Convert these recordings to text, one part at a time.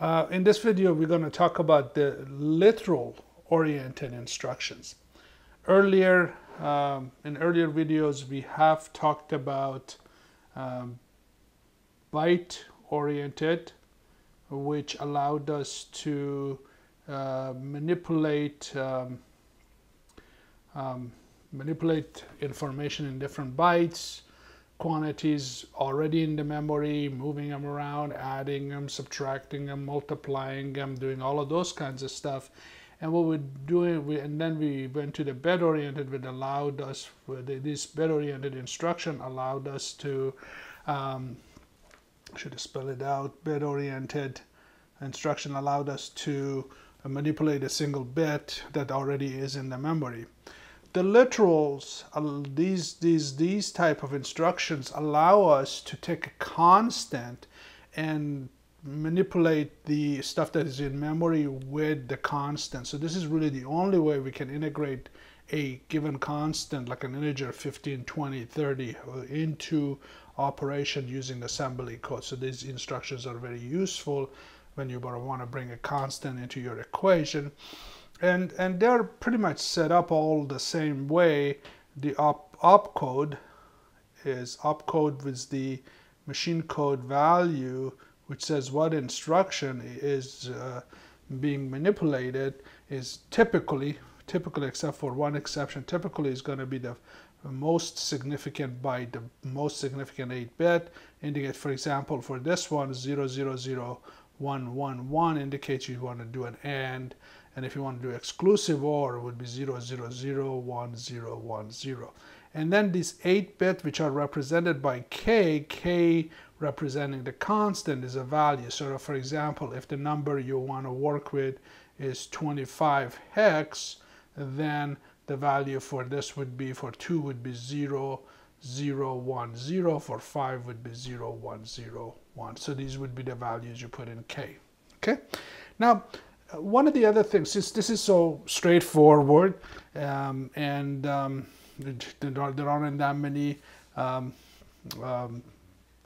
Uh, in this video, we're going to talk about the literal oriented instructions. Earlier, um, in earlier videos, we have talked about um, byte oriented, which allowed us to uh, manipulate um, um manipulate information in different bytes, quantities already in the memory, moving them around, adding them, subtracting them, multiplying them, doing all of those kinds of stuff. And what we're doing, we, and then we went to the bit-oriented, which allowed us, this bit-oriented instruction allowed us to, um, should have spelled it out, bit-oriented instruction allowed us to manipulate a single bit that already is in the memory the literals, these, these, these type of instructions allow us to take a constant and manipulate the stuff that is in memory with the constant. So this is really the only way we can integrate a given constant like an integer 15, 20, 30 uh, into operation using assembly code. So these instructions are very useful when you want to bring a constant into your equation and and they're pretty much set up all the same way. The op opcode is opcode with the machine code value which says what instruction is uh, being manipulated is typically typically except for one exception typically is going to be the most significant by the most significant 8 bit. Indicate for example for this one 000111 indicates you want to do an AND and if you want to do exclusive OR, it would be 0001010. And then these 8 bits, which are represented by K, K representing the constant is a value. So for example, if the number you want to work with is 25 hex, then the value for this would be, for 2 would be 0, 0, 1, 0. For 5 would be 0, 1, 0, 1. So these would be the values you put in K. Okay. Now, one of the other things, since this is so straightforward um, and um, there, aren't that many um, um,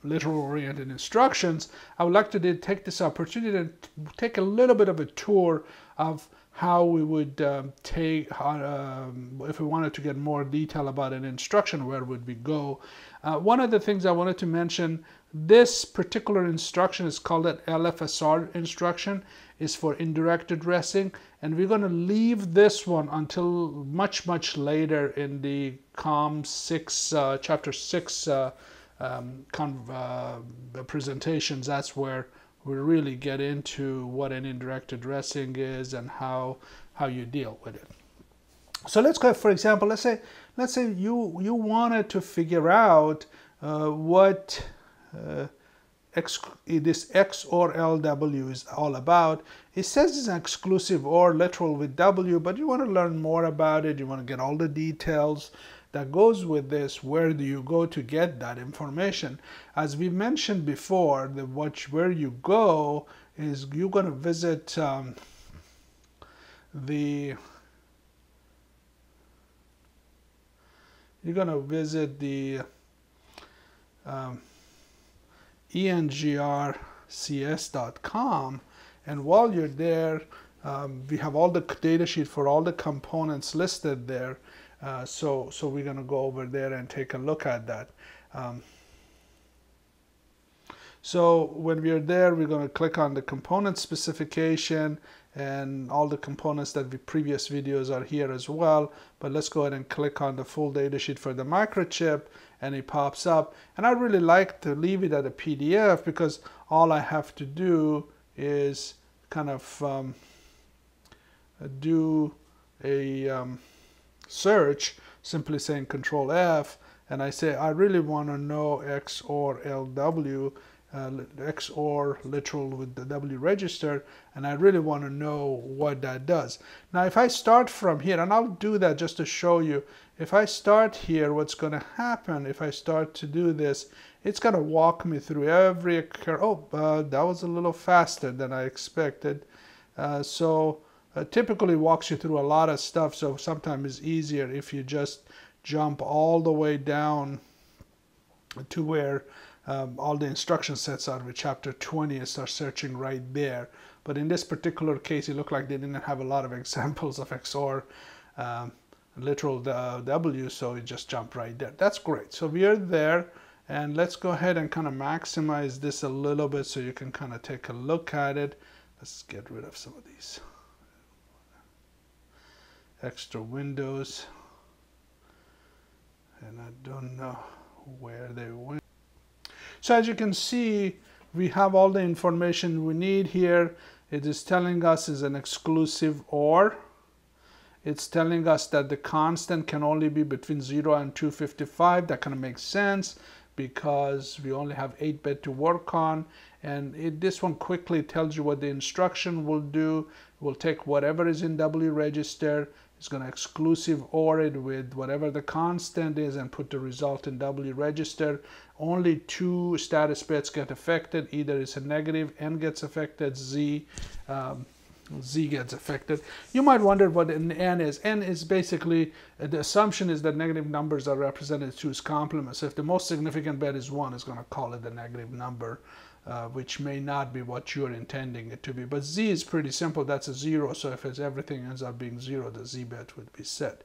literal oriented instructions, I would like to take this opportunity to take a little bit of a tour of how we would um, take, uh, if we wanted to get more detail about an instruction, where would we go? Uh, one of the things I wanted to mention, this particular instruction is called an LFSR instruction. Is for indirect addressing and we're going to leave this one until much much later in the com 6 uh, chapter 6 uh, um, uh, presentations. That's where we really get into what an indirect addressing is and how how you deal with it. So let's go for example let's say let's say you you wanted to figure out uh, what X, this XORLW is all about. It says it's an exclusive or literal with W, but you want to learn more about it. You want to get all the details that goes with this. Where do you go to get that information? As we mentioned before, the watch where you go is you're going to visit um, the you're going to visit the um, engrcs.com and while you're there um, we have all the data sheet for all the components listed there. Uh, so so we're going to go over there and take a look at that. Um, so when we are there we're going to click on the component specification and all the components that the previous videos are here as well. But let's go ahead and click on the full datasheet for the microchip and it pops up. And I really like to leave it at a PDF because all I have to do is kind of um, do a um, search simply saying control F and I say I really want to know XORLW uh, XOR literal with the W register and I really want to know what that does. Now if I start from here and I'll do that just to show you if I start here what's going to happen if I start to do this it's going to walk me through every oh uh, that was a little faster than I expected uh, so uh, typically walks you through a lot of stuff so sometimes it's easier if you just jump all the way down to where um, all the instruction sets are with chapter 20 and start searching right there. But in this particular case, it looked like they didn't have a lot of examples of XOR um, literal W, so it just jumped right there. That's great. So we are there, and let's go ahead and kind of maximize this a little bit so you can kind of take a look at it. Let's get rid of some of these extra windows. And I don't know where they went. So as you can see, we have all the information we need here. It is telling us is an exclusive OR. It's telling us that the constant can only be between 0 and 255. That kind of makes sense because we only have 8 bit to work on and it, this one quickly tells you what the instruction will do. It will take whatever is in W register, it's going to exclusive OR it with whatever the constant is and put the result in W register. Only two status bits get affected. Either it's a negative, N gets affected, Z, um, Z gets affected. You might wonder what an N is. N is basically, uh, the assumption is that negative numbers are represented to its complement. So if the most significant bit is 1, it's going to call it the negative number. Uh, which may not be what you're intending it to be. But z is pretty simple. That's a zero. So if everything ends up being zero, the z bit would be set.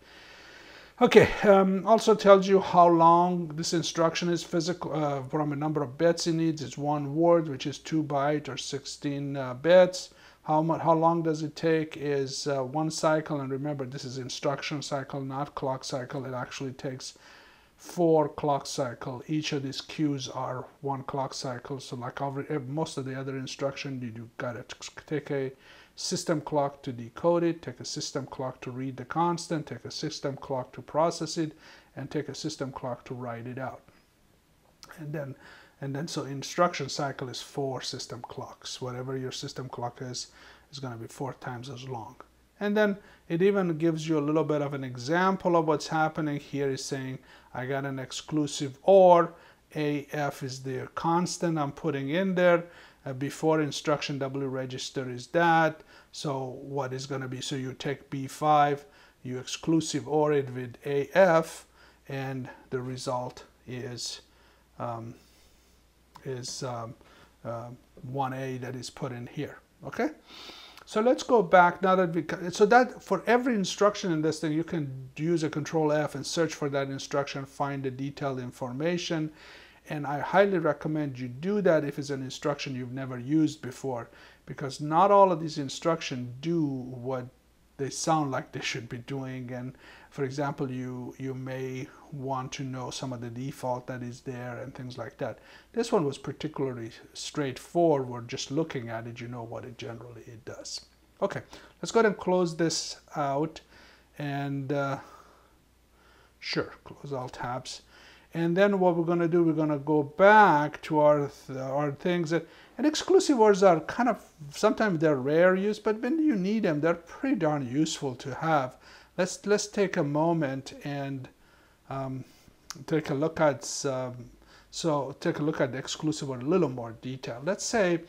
Okay, um, also tells you how long this instruction is physical uh, from a number of bits it needs. It's one word, which is two byte or 16 uh, bits. How much? How long does it take? Is uh, one cycle, and remember this is instruction cycle, not clock cycle. It actually takes four clock cycle. Each of these Q's are one clock cycle. So like every, most of the other instruction, you do gotta take a system clock to decode it, take a system clock to read the constant, take a system clock to process it, and take a system clock to write it out. And then, and then so instruction cycle is four system clocks. Whatever your system clock is, is going to be four times as long. And then it even gives you a little bit of an example of what's happening here is saying I got an exclusive OR AF is the constant. I'm putting in there. Uh, before instruction W register is that. So what is going to be? So you take B5 you exclusive OR it with AF and the result is um, is um, uh, 1A that is put in here. Okay so let's go back now that we, so that for every instruction in this thing, you can use a control F and search for that instruction, find the detailed information. And I highly recommend you do that if it's an instruction you've never used before, because not all of these instructions do what they sound like they should be doing. And for example, you, you may want to know some of the default that is there and things like that. This one was particularly straightforward. Just looking at it, you know what it generally it does. Okay, let's go ahead and close this out and uh, sure, close all tabs. And then what we're going to do, we're going to go back to our, th our things. That, and exclusive ORs are kind of, sometimes they're rare use, but when you need them, they're pretty darn useful to have. Let's, let's take a moment and um, take a look at um, so take a look at the exclusive OR a little more detail. Let's say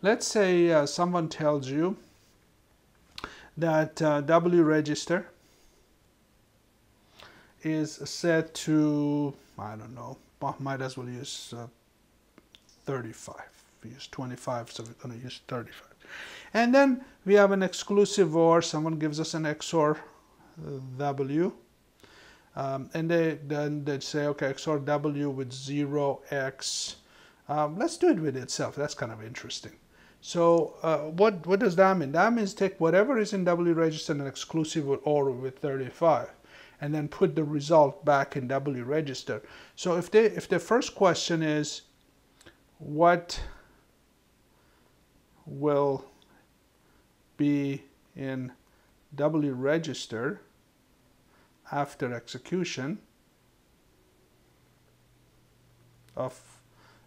let's say uh, someone tells you that uh, W register is set to I don't know might as well use uh, 35 we use 25 so we're going to use 35 and then we have an exclusive or someone gives us an XOR W um, and they then they'd say, okay, XOR W with 0x. Um, let's do it with itself. That's kind of interesting. So uh, what, what does that mean? That means take whatever is in W register and exclusive with OR with 35 and then put the result back in W register. So if, they, if the first question is what will be in W register, after execution of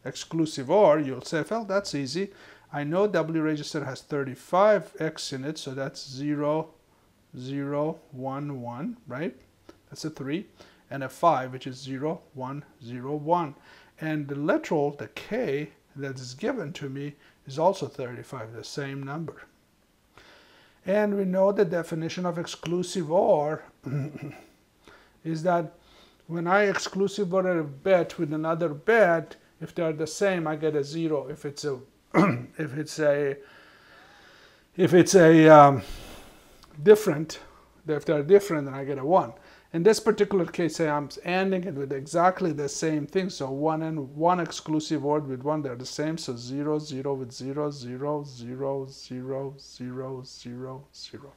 exclusive OR, you'll say, well, that's easy. I know W register has 35X in it, so that's 0, 0, 1, 1, right? That's a 3. And a 5, which is 0, 1, 0, 1. And the literal, the K, that is given to me is also 35, the same number. And we know the definition of exclusive OR is that when I exclusive order a bet with another bet, If they're the same, I get a zero. If it's a, if it's a, if it's a um, different, if they're different, then I get a one. In this particular case, I'm ending it with exactly the same thing. So one and one exclusive OR with one, they're the same. So zero, zero with zero, zero, zero, zero, zero, zero, zero.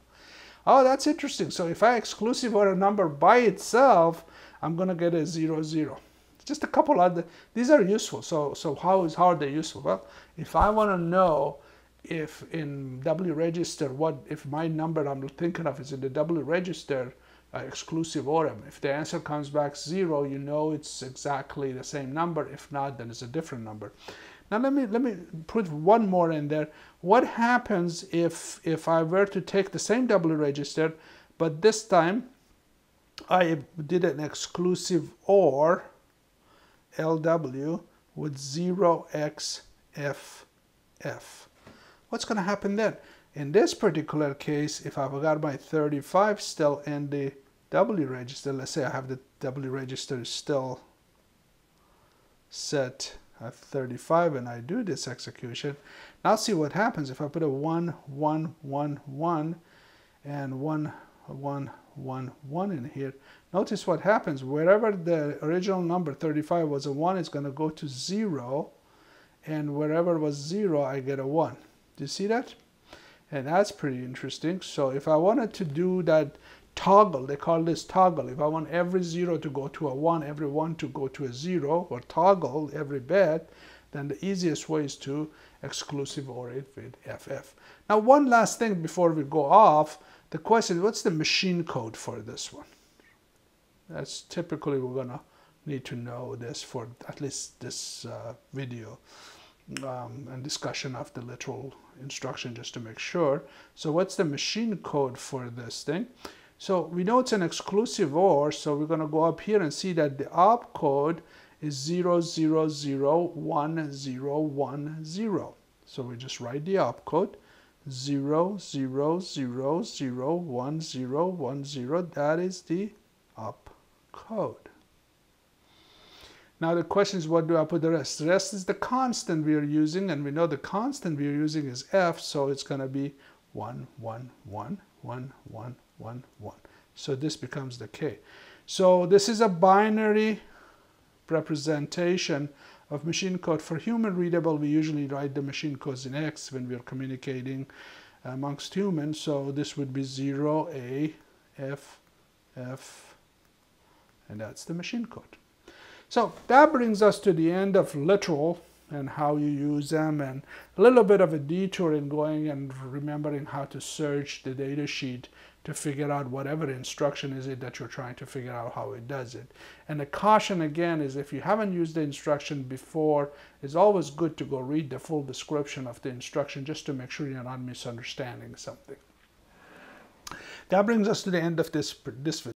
Oh, that's interesting. So if I exclusive OR a number by itself, I'm going to get a zero, zero. Just a couple other, these are useful. So, so how is, how are they useful? Well, if I want to know if in W register, what, if my number I'm thinking of is in the W register, uh, exclusive orem. If the answer comes back zero, you know it's exactly the same number. If not, then it's a different number. Now let me let me put one more in there. What happens if if I were to take the same W register, but this time I did an exclusive OR LW with 0xFF? What's going to happen then? In this particular case, if I've got my 35 still in the W register, let's say I have the W register still set at 35 and I do this execution, now see what happens if I put a 1, 1, 1, 1 and 1, 1, 1, 1 in here. Notice what happens. Wherever the original number 35 was a 1, it's going to go to 0. And wherever was 0, I get a 1. Do you see that? and that's pretty interesting so if I wanted to do that toggle they call this toggle if I want every zero to go to a one every one to go to a zero or toggle every bit then the easiest way is to exclusive OR it with FF now one last thing before we go off the question what's the machine code for this one that's typically we're gonna need to know this for at least this uh, video um, and discussion of the literal instruction just to make sure. So what's the machine code for this thing? So we know it's an exclusive OR, so we're going to go up here and see that the opcode is 0001010. So we just write the opcode 0001010. That is the opcode. Now the question is, what do I put the rest? The rest is the constant we are using, and we know the constant we are using is f, so it's going to be 1, 1, 1, 1, 1, 1, 1. So this becomes the k. So this is a binary representation of machine code. For human readable, we usually write the machine codes in X when we are communicating amongst humans. So this would be 0, A, F, F, and that's the machine code. So that brings us to the end of literal and how you use them and a little bit of a detour in going and remembering how to search the data sheet to figure out whatever instruction is it that you're trying to figure out how it does it. And the caution again is if you haven't used the instruction before, it's always good to go read the full description of the instruction just to make sure you're not misunderstanding something. That brings us to the end of this, this video.